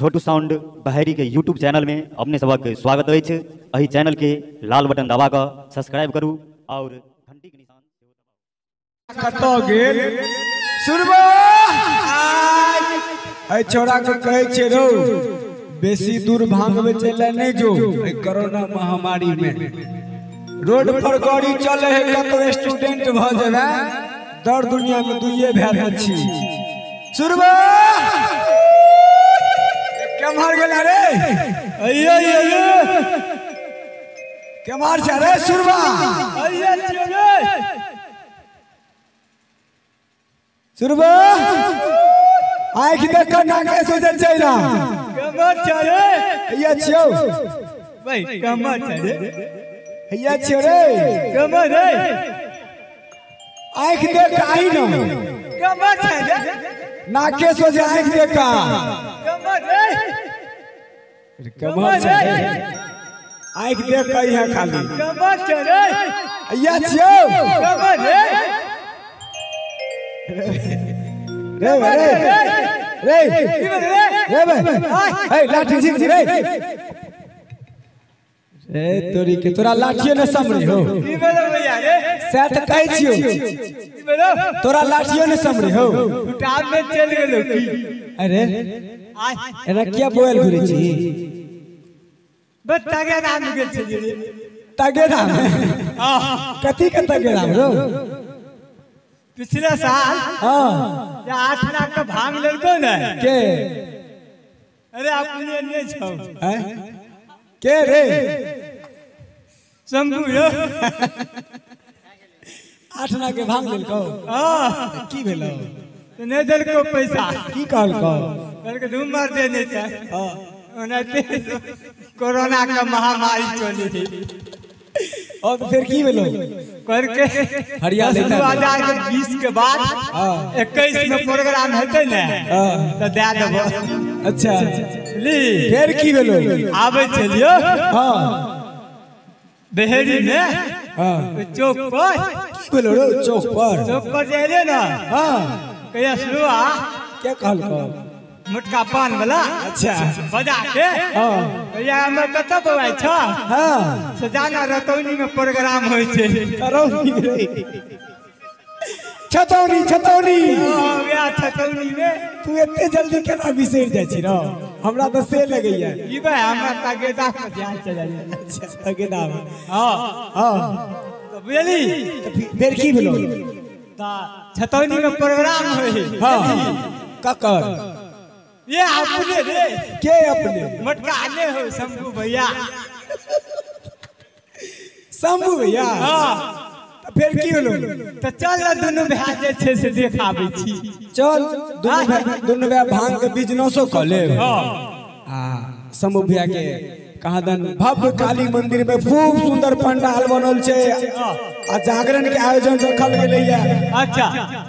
छोटू sound बहरी के YouTube channel में अपने सबक स्वागत एहि चैनल के लाल बटन दबा कऽ सब्सक्राइब करू और घंटी के निशान बेसी दूर भागवे चले नहीं जो कोरोना महामारी में रोड पर गाड़ी चले है कतौ स्टूडेंट भ जेबे। दर दुनिया में दुइये रहल छी। सुनबो! केम्हर गेला रे। अइये अइये केम्हर छै रे सुरबा अइये छियो रे सुरबा आँखि देख कऽ नाके सोचे चैला कमर चले हैया छियौ। भाई कमर चले हैया छियौ रे। कमर रे? आँखि देख आही न कमर चले नाके सोचे आँखि देख। कमर रे कमर छै आँखि देख खाली। रे रे। रे। रे लाठी ए तोरी के तोरा लाठिए न समरे हो। रे सैह कहै छियौ। तोरा लाठिए न समरे हो। टाप में चल गेलो की? अरे आज एना किया बोल घुरे छी बस तागे नाम गेल रे तगेरा कथी के तगेरा रो? पिछले साल हाँ। ये आठ लाख का भाँग लड़को ना? के? अरे अपने ने छौ हैं? के रे? शंभू यो। आठ ना के भाँग लेलको। हाँ की भेलो? तो नहीं दिल को पैसा। की कहलको कल के? धूम मार देने चाहिए ओनाते कोरोना का महामारी चली थी। और फिर की भेलो करके हरियाणा दू हज़ार के बीस के बाद हाँ। इक्कीस में प्रोग्राम हेते ने हाँ। तो दे देबो अच्छा। ली। फिर की भेलो आबे चलियो। हाँ। बेहरी में हाँ। चौक पर की भेलो चौक पर। चौक पर जाइए ना। हाँ। कहिया शुरू आ? क्या कहलको मुटका पान वाला अच्छा। बजा के। हाँ। कहिया हमें कतऽ बवाई छ? हाँ। सजाना रतौनी में प्रोग्राम होइ छै। करौनी रे। छतौनी छतौनी। वएह छतौनी में तू एते जल्दी केना बिसरि जाइ छी रो? हमरा तऽ से लगैया। ई भाई हमरा तगेदा पर ध्यान चला जाए अच्छा तगेदा हाँ। हाँ। तो बुझली? फिर की भेलो। ता छतौनी में प्रोग्राम होइ हाँ। ककर ये अपने रे। के अपने? मटका आने हो शंभू भैया। शंभू भैया? हाँ। तऽ फिर की भेलो तो चल दुनू भाई जे छै से देखाबै छी। चल दुनू भाई दुनू भाई भाँग के बिजनेसो कऽ लेब आ शंभू भैया के कहा दन भव्य काली मंदिर में खूब सुंदर पंडाल बनल छे। आ जागरण के आयोजन रखल है अच्छा।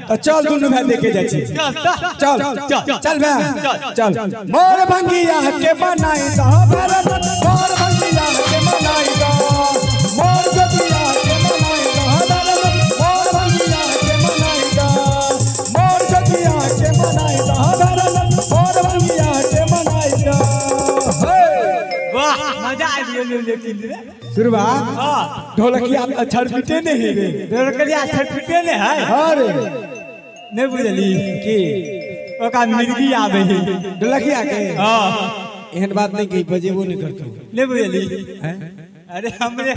तो चल दुनू भाई देखे जाइ छी। चल चल चल भाई चल मोर भंगिया के बनाई द भरत हाँ ढोलकिया छड़पिटे नहीं। रे देवरकलिया छटपटे ने है। अरे नहीं बुझली की ओका मिर्गी आवे है। ढोलकिया के? हाँ। एहन बात नहीं कही बजेबो नहीं करतो। नहीं बुझली। हैं? अरे हमरे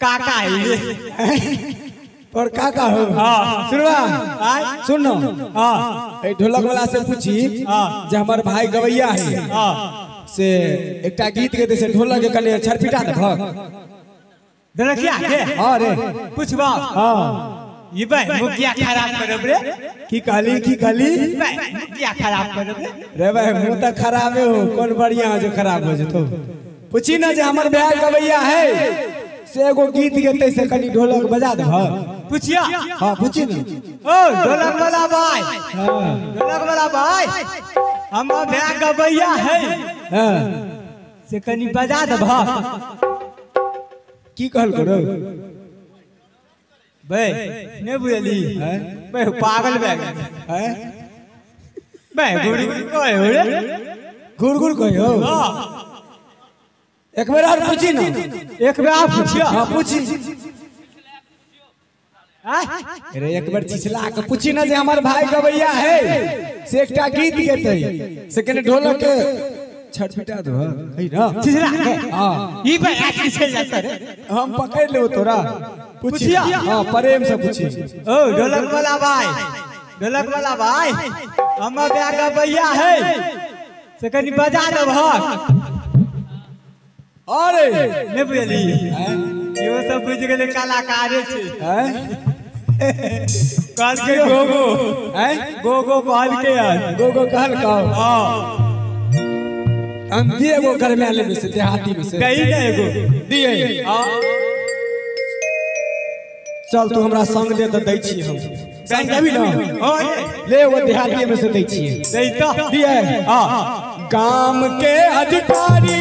काका है और का का हो। हाँ। सुनवा। सुन। हाँ। ए ढोलक वाला से पूछी हाँ। जे हमर भाई गवैया है। हाँ। से एकटा गीत गैते से ढोलक के कने छरपिटा दे भग देवरकलिया के हाँ रे पूछबा हाँ ये भाई मुखिया खराब करब रे की कहली की कहली भाई मुखिया खराब करब रे रे भाई मुँह त खराबे हो कौन बढ़िया हो जो खराब हो जतो पूछी ना जे हमर भाई गवैया है से एगो गीत गैते से कनी ढोलक बजा दे भग पूछिया हाँ पूछी ना ओ ढोलक वाला भाई हाँ ढोलक वाला भाई हम भैया गबैया है हाँ से कनी बजा दे भा की कहल करो? बे नहीं बुझली हैं? बे पागल बे हैं? बे गुड़ी गुड़ी कोई हो रे गुड़ गुड़ कहियो एक बार और पूछी ना। एक बार आप पूछियो हाँ पूछी। आय? अरे एक बार चिचला के पूछी ना जे हमार भाई गवैया है। से एकटा गीत गेतै। से कने ढोलक। के छटपटा दो है। ना चिचला हाँ। ई भाई आखिर से जाता रे हम पकड़ ले तोरा। पूछिया? हाँ प्रेम से पूछी ओ ढोलक वाला भाई। ढोलक वाला भाई। हम ब्याह का भैया है। से कनी बजा दे भक अरे। नहीं बुझली। यो सब बुझ गेले कलाकारे छै। हैं? कहल के गोगो। हैं? गोगो कहल के यार गो गो कहल का हाँ। हम दिए गो घर में आले में से देहाती में से कही ना एगो दिए हाँ चल तू हमरा संग दे त दै छी हम संग देबी ना हाँ ले वो देहाती में से दै छी दई तो दिए हाँ काम के अधिकारी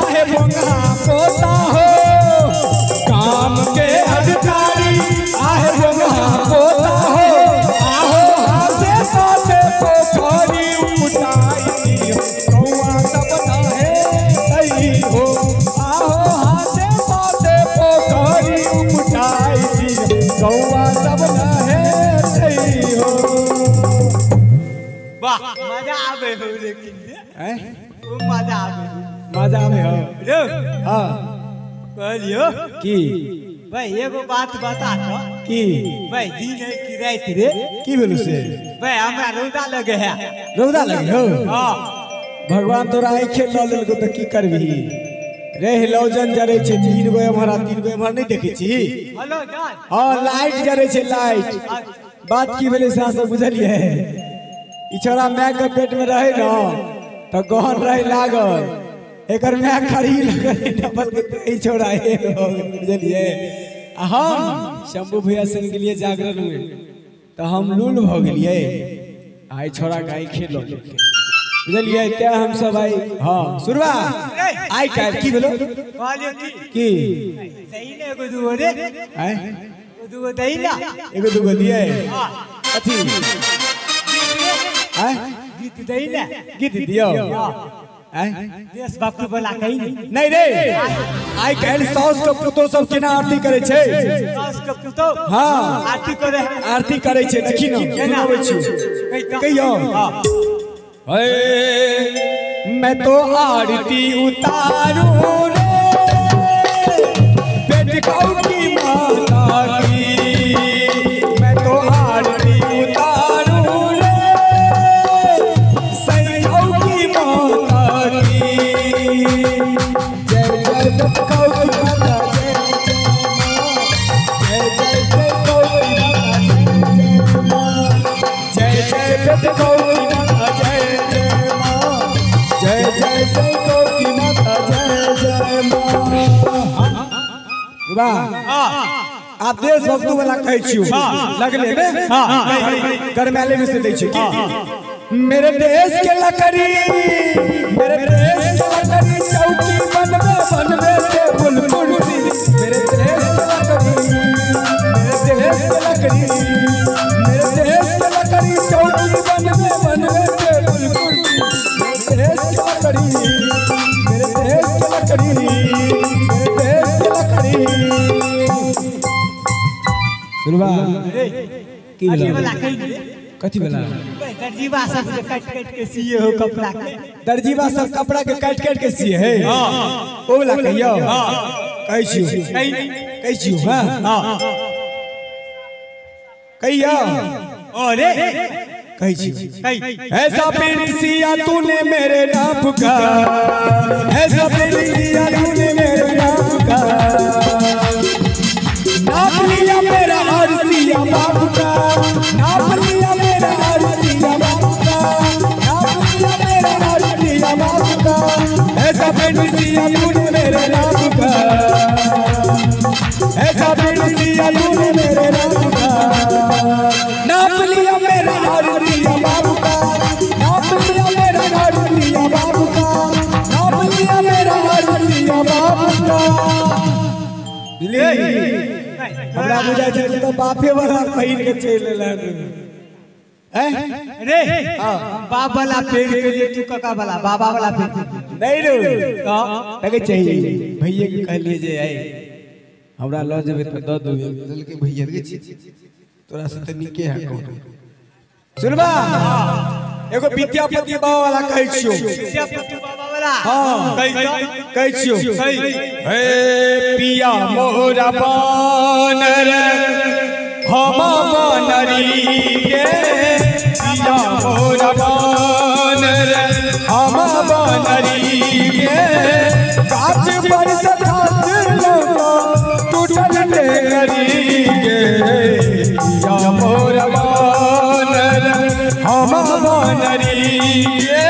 आहे बोंगा पोता हो काम के अधिकारी आहे बोंगा पोता हो मज़ा हो लेकिन हैं ओ मज़ा में हो। रे हाँ की? भाई एगो बात बता तो की? भाई दिन है कि रात रे। की भेलू से? भाई हमरा रौदा लगे है। रौदा लगी हो? हाँ। भगवान तोरा आँखे लऽ लेलको तऽ की करबिही रे लौजन जरै छै तीन गो एम्हर आ तीन गो एम्हर नहि देखै छी? हेलो जान। हाँ लाइट जरै छै लाइट। बात की भेलै से अहाँ बुझलियै माय के पेट में रहे न तऽ गहन रहे लागल। एकर माय खड़ी लगल डबल के हो गेल, आ हम शंभू भैया संग गेलियै जागरण में तऽ हम लूल गेलियै आ ई छोरा के आँखे लऽ लेलकै बुझलियै तें हम सब आई हाँ सुरवा। आइ काल्हि की कहलियो कि सही ने एगो दूगो रे आय एगो दूगो दही ना एगो दूगो दियै हाँ। अथी। आय गीत दही ना गीत दियो देश भक्ति वाला कही नहीं रे आइ काल्हि साउस के पुतोह सब केना आरती करे छै सास के पुतो हाँ। आरती करे आरती करे छै देखी न सुनाबै छी कही कहियो हाँ हे मैं तो आरती उतारूं रे पेट की माता जय जय जय कौ की माता जय जय माँ आप देश भक्तों वाला कहै छियो। लगले ने? करमाले में से दै छियो की मेरे देश के लकड़ी मेरे देश के लकड़ी चौकी बनबे बनवे टेबुल सुनबा की वाला कथी भेला दर्जीवा सबसे कट कट के सिए हो कपड़ा के। दर्जीबा सब कपड़ा के काट काट के सिए है। हाँ। ओ वाला कहियो। हाँ। कहै छियो कही छियो हाँ। हाँ। कहियो। अरे कहै छियो ऐसा पेरिसिया तूने मेरे नाप का। ऐसा पेरिसिया तूने मेरे हमरा बुझाइ छै तऽ बापे वाला पहिर के चलि एलन हैं? रे बाप वाला पेड़ के लिए तू काका वाला बाबा वाला पेड़ नहीं रे। तो लगे चाहिए भैया के कह लिए जे आई हमरा ल जेबे त द दो दल के भैया के छी। तोरा से त निके है कौन? सुनबा एगो विद्यापति बाबा वाला कहै छियो। विद्यापति बाबा वाला हाँ। कही कहै छियो हे पिया मोरा बानर हम बानरी के। पिया मोरा बानर हम बानरी के। काच पर लगा टूटल के। पिया मोरा बानर हम बानरी के।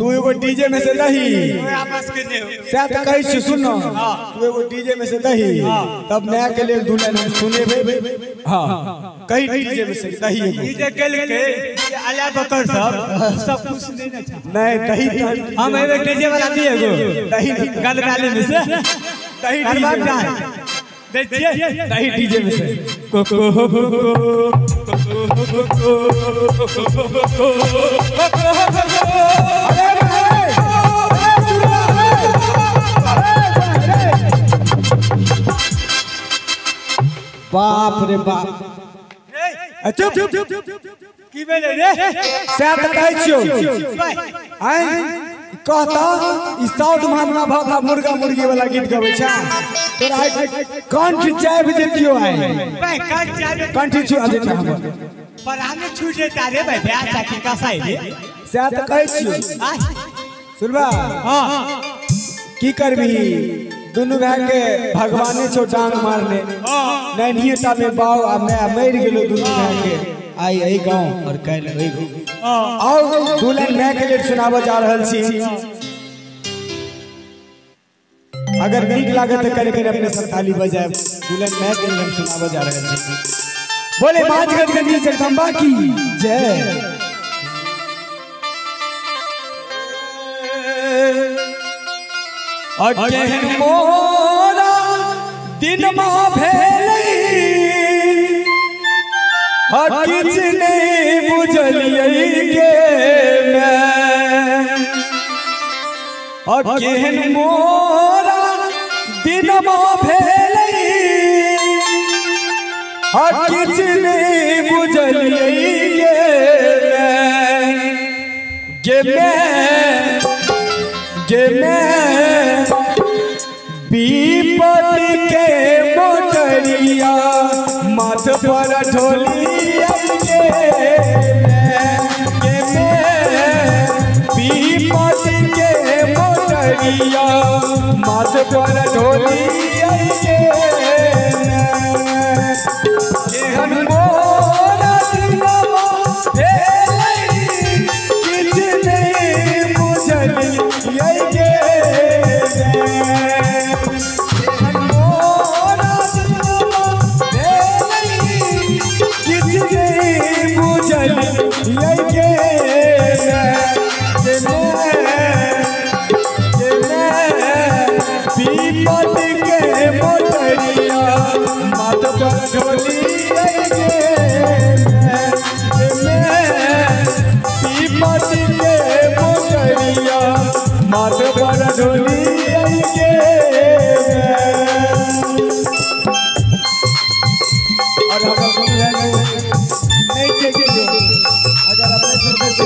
तू एगो डीजे में से दही। आपस के ने से त छी सुन ना। तू एगो डीजे में से दही। तब नया के लिए दुल्हन हम सुनेबे। हाँ कहीं डीजे में से दही एगो। ई जे केल के ये आला बकर सब। सब कुछ नहीं ना नहीं दही दही हम एबे डीजे वाला दिए गो दही गल गाले में से। दही करवा डीजे में से। देखिए दही डीजे में से। अरे भाई बाप रे बाप। चुप चुप चुप की बेले रे? से त कहै छियो। आय कहता ई साउथ महात्मा भाभा मुर्गा मुर्गी वाला गीत गबै छै। तोरा आइ कंठ चाबि देतियो आइ कंठ छुआ दे हमर। पर हमें छूट देता रे भाई ब्याह चाकी का साई रे से त कहै छियो। सुनबा हाँ की करबी दुनू भाई के भगवाने छो टांग मारने। नैनिए टा में बाव आ मैं मर गेलो दुनू भाई के। आई एही गाँव, और काल गाँव आओ, दुल्हन मैं के लिए सुनाबो जा रहल छी। अगर नीक लागत है करे करे अपने सब ताली बजाए दुल्हन मैं के लिए सुनाबो जा रहल छी। बोले पाँच गज गंजी जगदम्बा की? जय। अकेहन मोरा दिन मा भेलै। आ किछ नहीं बुझलियै के मैं। अकेहन मोरा दिन बुझलियै के मैं। विपद के मोटरिया मत पर ढोलिया विपद के मोटरिया मत पर ढोलिया।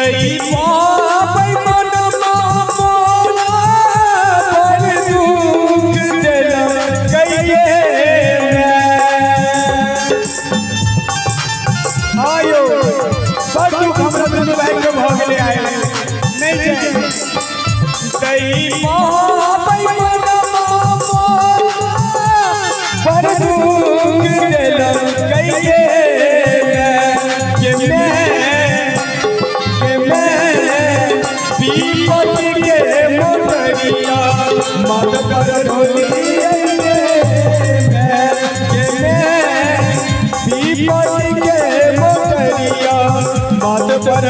为你疯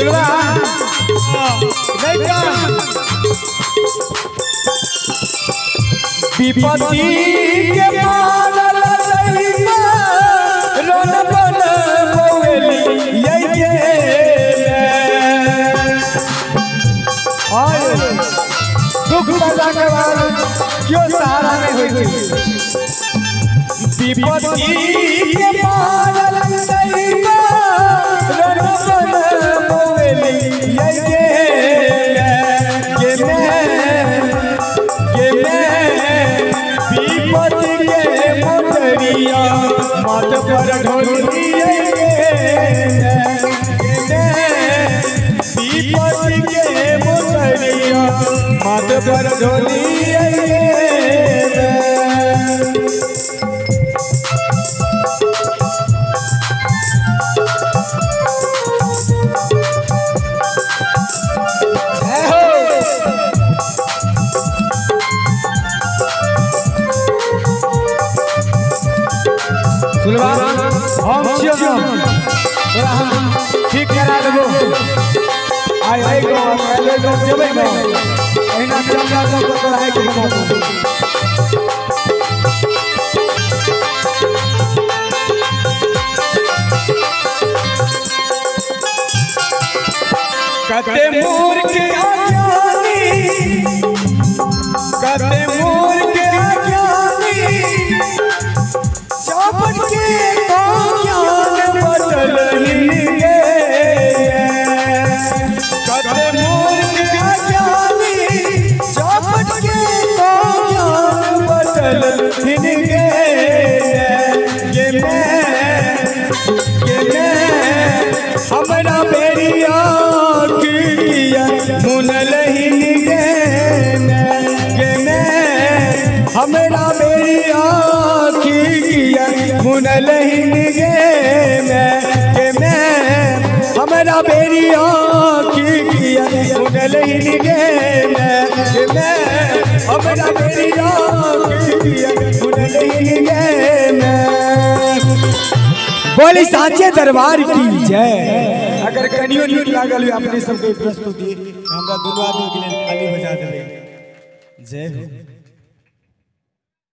एक दुर्गा विपत्ति के मारल लइमा रोन बन बोली यई के और दुख पैदा के बाद क्यों सहारा नहीं होई विपत्ति के मारल पर ढोलिए सब के आइ के कते मूर्ख मुन लहिन गे मैं के मैं हमरा बेरिया किया। मुन लहिन मैं हमरा बेरिया किया। मुन लहिन गे मैं। बोली साचे दरबार की जय। अगर कनियो नीक लागल हो अपने सबके प्रस्तुति। हमरा दुनू आदमी के लेल खाली बजा देबै। जय हो।